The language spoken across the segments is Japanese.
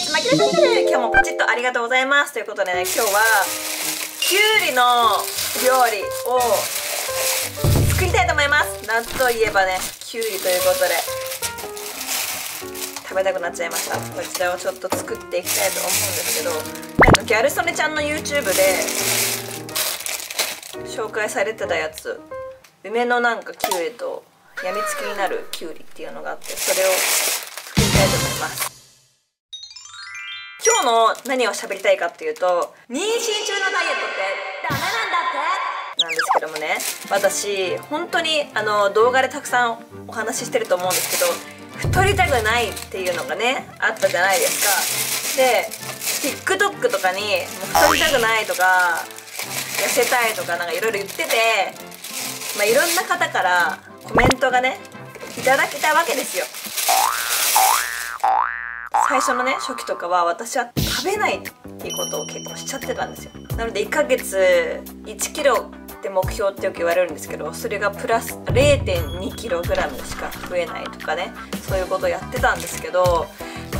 です。巻き出しチャンネル今日もポチッとありがとうございます。ということでね今日はきゅうりの料理を作りたいと思います。夏といえばねきゅうりということで食べたくなっちゃいました。こちらをちょっと作っていきたいと思うんですけどなんかギャル曽根ちゃんの YouTube で紹介されてたやつ。梅のなんかきゅうりとやみつきになるきゅうりっていうのがあってそれを作りたいと思います。今日の何を喋りたいかっていうと妊娠中のダイエットってダメなんだって。なんですけどもね。私本当にあの動画でたくさんお話ししてると思うんですけど太りたくないっていうのがねあったじゃないですか。で TikTok とかに太りたくないとか痩せたいとかなんかいろいろ言ってて、まあ、いろんな方からコメントがねいただけたわけですよ。最初のね初期とかは私は食べないっていうことを結構しちゃってたんですよ。なので1ヶ月1キロって目標ってよく言われるんですけどそれがプラス 0.2kg しか増えないとかねそういうことをやってたんですけど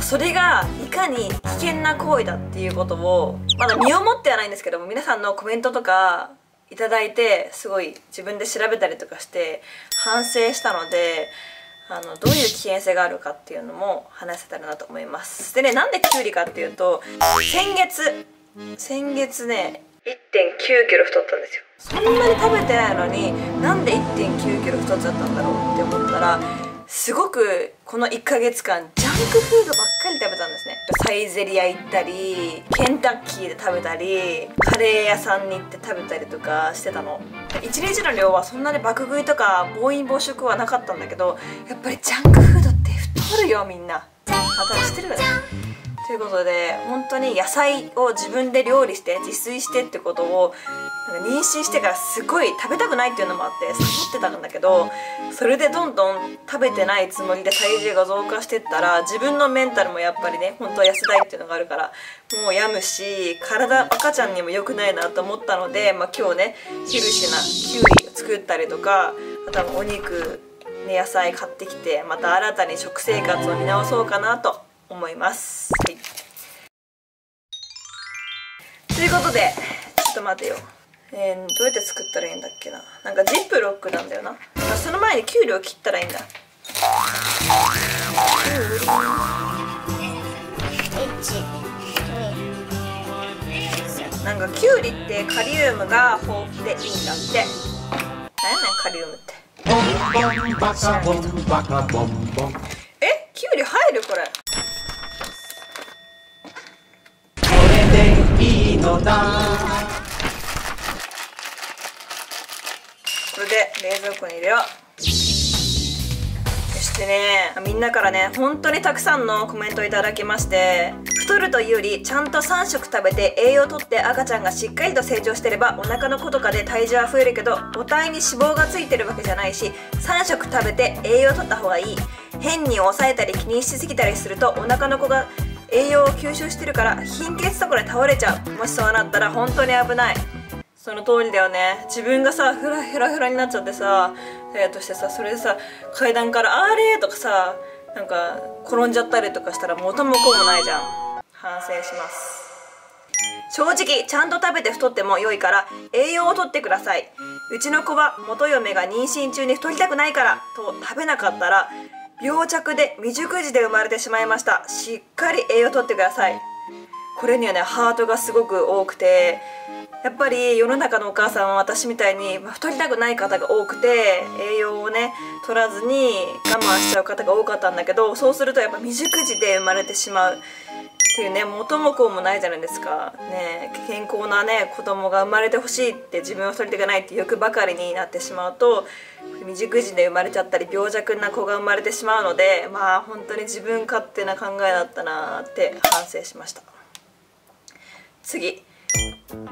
それがいかに危険な行為だっていうことをまだ身をもってはないんですけども皆さんのコメントとかいただいてすごい自分で調べたりとかして反省したのであのどういう危険性があるかっていうのも話せたらなと思います。でねなんでキュウリかっていうと先月先月ね1 9キロ太ったんですよ。そんなに食べてないのになんで1 9キロ太っちゃったんだろうって思ったらすごくこの1ヶ月間ジャンクフードばっかり食べたんですね。サイゼリア行ったりケンタッキーで食べたりカレー屋さんに行って食べたりとかしてたの1日の量はそんなに爆食いとか暴飲暴食はなかったんだけどやっぱりジャンクフードって太るよみんな。あた知ってるということで本当に野菜を自分で料理して自炊してってことをなんか妊娠してからすごい食べたくないっていうのもあってサボってたんだけどそれでどんどん食べてないつもりで体重が増加してったら自分のメンタルもやっぱりね本当は痩せたいっていうのがあるからもう病むし体赤ちゃんにも良くないなと思ったので、まあ、今日ねヘルシーなきゅうりを作ったりとかあとはお肉、ね、野菜買ってきてまた新たに食生活を見直そうかなと思います。はい。ということでちょっと待てよ。えー、どうやって作ったらいいんだっけな。なんかジップロックなんだよな。その前にきゅうりを切ったらいいんだ。なんかきゅうりってカリウムが豊富でいいんだって。何やねんカリウムってえきゅうり入るこれいいのだこれで冷蔵庫に入れよう。そしてねみんなからね本当にたくさんのコメントいただきまして太るというよりちゃんと3食食べて栄養とって赤ちゃんがしっかりと成長してればお腹の子とかで体重は増えるけど母体に脂肪がついてるわけじゃないし3食食べて栄養とった方がいい。変に抑えたり気にしすぎたりするとお腹の子が栄養を吸収してるから貧血とかで倒れちゃう。もしそうなったら本当に危ない。その通りだよね。自分がさフラフラフラになっちゃってさダイエットしてさそれでさ階段から「あれ!」とかさなんか転んじゃったりとかしたら元も子もないじゃん。反省します。正直ちゃんと食べて太っても良いから栄養をとってください。うちの子は元嫁が妊娠中に太りたくないからと食べなかったら病着で未熟児で生まれてしまいました。しっかり栄養とってください。これにはねハートがすごく多くてやっぱり世の中のお母さんは私みたいにま太りたくない方が多くて栄養をね取らずに我慢しちゃう方が多かったんだけどそうするとやっぱ未熟児で生まれてしまう。っていうね元も子もないじゃないですか。ね健康なね子供が生まれてほしいって自分は太りたくないって欲ばかりになってしまうと未熟児で生まれちゃったり病弱な子が生まれてしまうのでまあ本当に自分勝手な考えだったなって反省しました。次。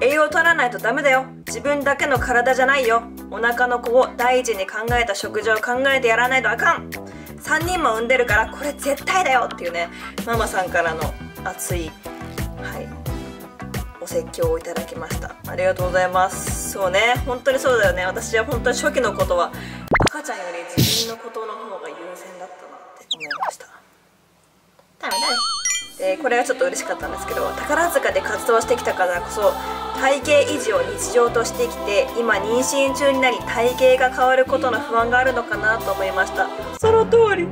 栄養を取らないとダメだよ。自分だけの体じゃないよ。お腹の子を大事に考えた食事を考えてやらないとあかん。3人も産んでるからこれ絶対だよっていうねママさんからの熱いはいお説教をいただきました。ありがとうございます。そうね本当にそうだよね。私は本当に初期のことは赤ちゃんより自分のことの方が優先だったなって思いました。ダメだねえー、これがちょっと嬉しかったんですけど宝塚で活動してきたからこそ体型維持を日常としてきて今妊娠中になり体型が変わることの不安があるのかなと思いました。その通り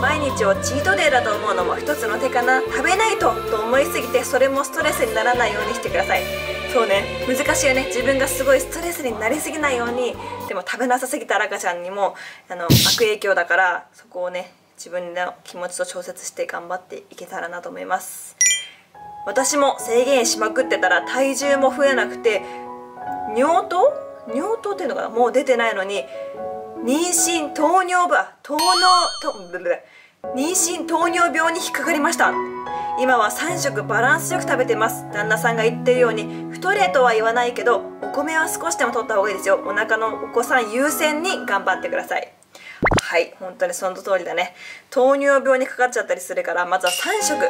毎日をチートデーだと思うのも一つの手かな。食べないとと思いすぎてそれもストレスにならないようにしてください。そうね。難しいよね。自分がすごいストレスになりすぎないようにでも食べなさすぎた赤ちゃんにもあの悪影響だからそこをね自分の気持ちと調節して頑張っていけたらなと思います。私も制限しまくってたら体重も増えなくて尿糖尿糖っていうのがもう出てないのに妊娠糖尿病糖尿と妊娠糖尿病に引っかかりました。今は3食バランスよく食べてます。旦那さんが言ってるように太れとは言わないけどお米は少しでも取った方がいいですよ。お腹のお子さん優先に頑張ってください。はい本当にその通りだね。糖尿病にかかっちゃったりするからまずは3食。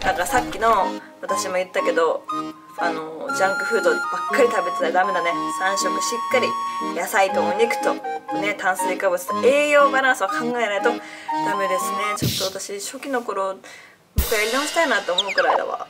だからさっきの私も言ったけどあのジャンクフードばっかり食べてたらダメだね。3食しっかり。野菜とお肉とね炭水化物と栄養バランスを考えないとダメですね。ちょっと私初期の頃もう一回やり直したいなと思うくらいだわ。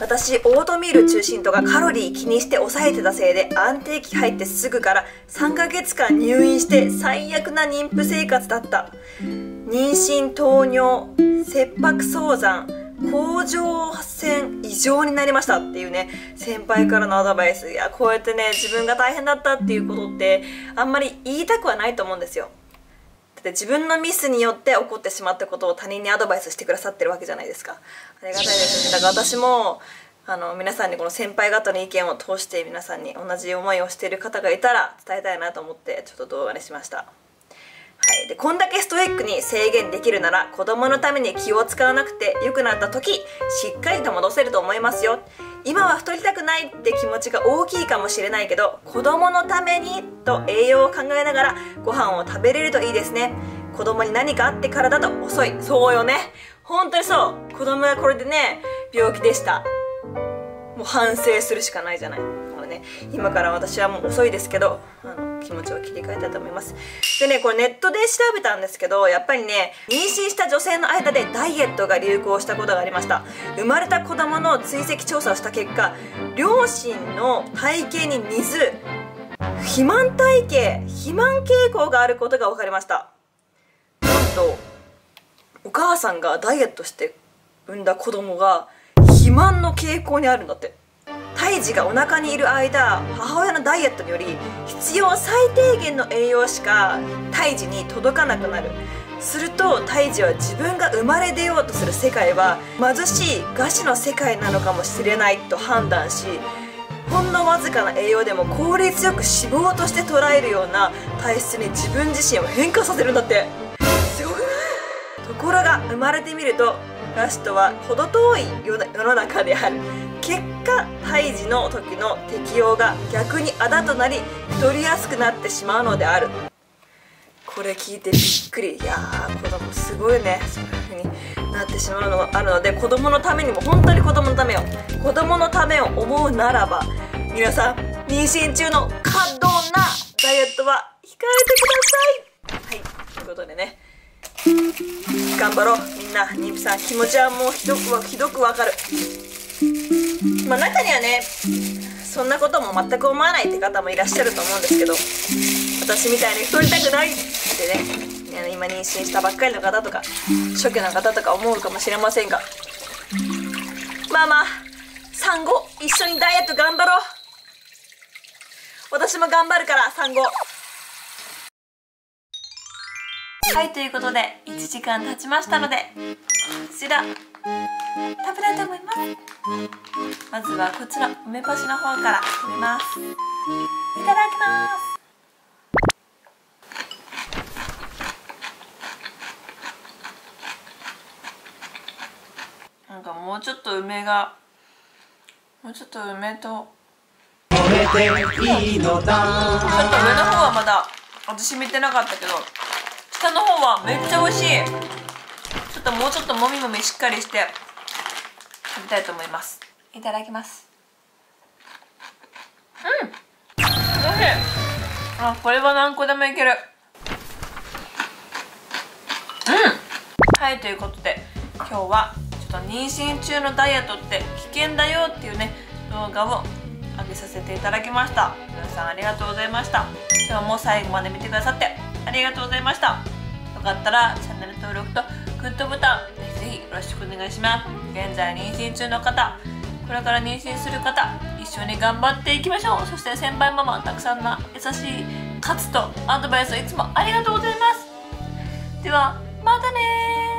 私オートミール中心とかカロリー気にして抑えてたせいで安定期入ってすぐから3ヶ月間入院して最悪な妊婦生活だった。妊娠糖尿切迫早産甲状腺異常になりましたっていうね先輩からのアドバイス。いやこうやってね自分が大変だったっていうことってあんまり言いたくはないと思うんですよ。だって自分のミスによって起こってしまったことを他人にアドバイスしてくださってるわけじゃないですか。ありがたいですね。だから私もあの皆さんにこの先輩方の意見を通して皆さんに同じ思いをしている方がいたら伝えたいなと思ってちょっと動画にしました。はい、でこんだけストイックに制限できるなら子供のために気を使わなくて良くなった時しっかりと戻せると思いますよ。今は太りたくないって気持ちが大きいかもしれないけど子供のためにと栄養を考えながらご飯を食べれるといいですね。子供に何かあってからだと遅い。そうよね。本当にそう。子供がこれでね病気でした。もう反省するしかないじゃない。これね。今から私はもう遅いですけどあの気持ちを切り替えたいと思います。でねこれネットで調べたんですけどやっぱりね妊娠した女性の間でダイエットが流行したことがありました。生まれた子供の追跡調査をした結果両親の体型に似ず肥満体型肥満傾向があることが分かりました。なんとお母さんがダイエットして産んだ子供が肥満の傾向にあるんだって。胎児がお腹にいる間母親のダイエットにより必要最低限の栄養しか胎児に届かなくなる。すると胎児は自分が生まれ出ようとする世界は貧しい餓死の世界なのかもしれないと判断しほんのわずかな栄養でも効率よく脂肪として捉えるような体質に自分自身を変化させるんだって。すごくない？ところが生まれてみるとラストは程遠い世の中である。結果胎児の時の適応が逆にあだとなり太りやすくなってしまうのである。これ聞いてびっくり。いやー子供すごいね。そういう風になってしまうのがあるので子供のためにも本当に子供のためを子供のためを思うならば皆さん妊娠中の過度なダイエットは控えてください。はい。ということでね。頑張ろう。みんな妊婦さん気持ちはもうひどくはひどくわかる。まあ中にはねそんなことも全く思わないって方もいらっしゃると思うんですけど私みたいに太りたくないってね今妊娠したばっかりの方とか初期の方とか思うかもしれませんが。まあまあ産後一緒にダイエット頑張ろう。私も頑張るから産後。はいということで1時間経ちましたのでこちら食べたいと思いますまずはこちら梅干しの方から食べます。いただきます。なんかもうちょっと梅がもうちょっと梅とちょっと上の方はまだ味しみてなかったけど下の方はめっちゃ美味しい。ちょっともうちょっともみもみしっかりして食べたいと思います。いただきます。うん。美味しい。あこれは何個でもいける。うん。はいということで今日はちょっと妊娠中のダイエットって危険だよっていうね動画を上げさせていただきました。皆さんありがとうございました。今日も最後まで見てくださってありがとうございました。よかったらチャンネル登録とグッドボタンぜひよろしくお願いします。現在妊娠中の方これから妊娠する方一緒に頑張っていきましょう。そして先輩ママたくさんの優しい活とアドバイスをいつもありがとうございます。ではまたね